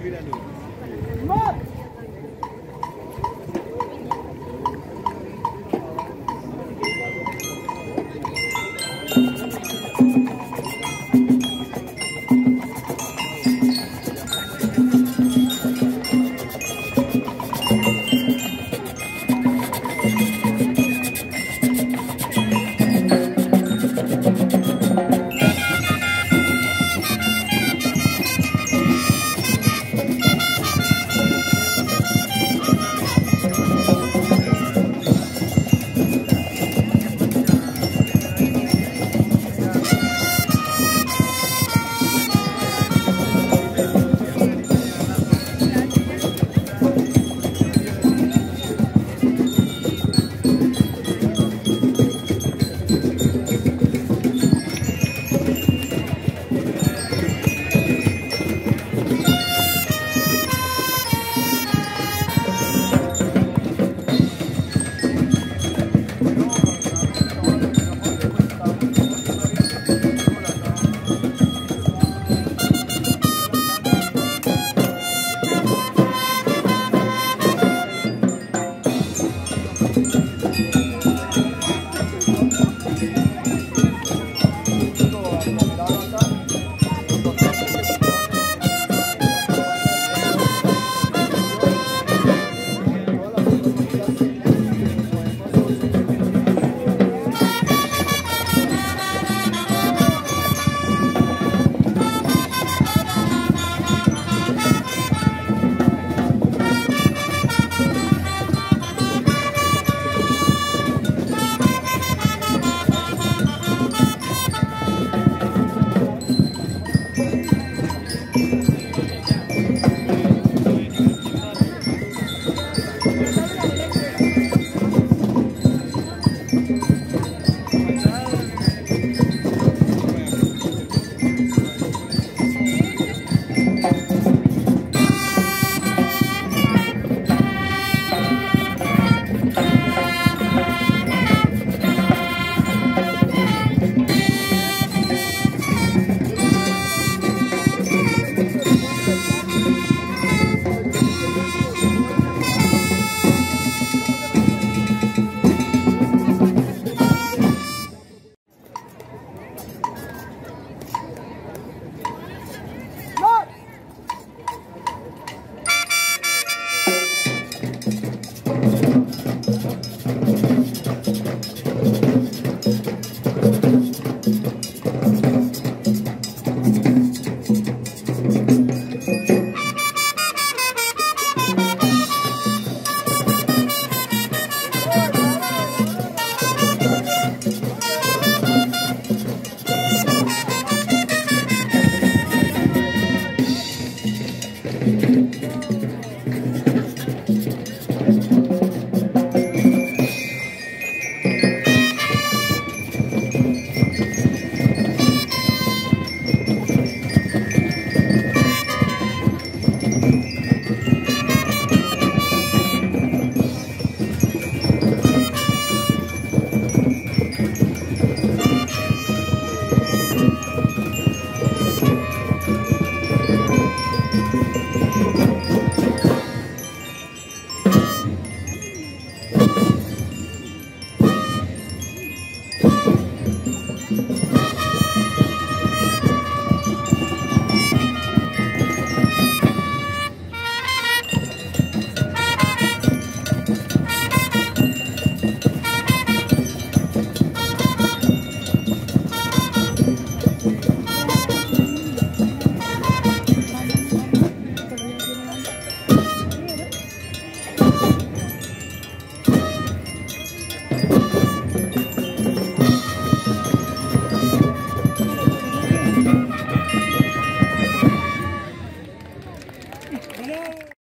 vereador.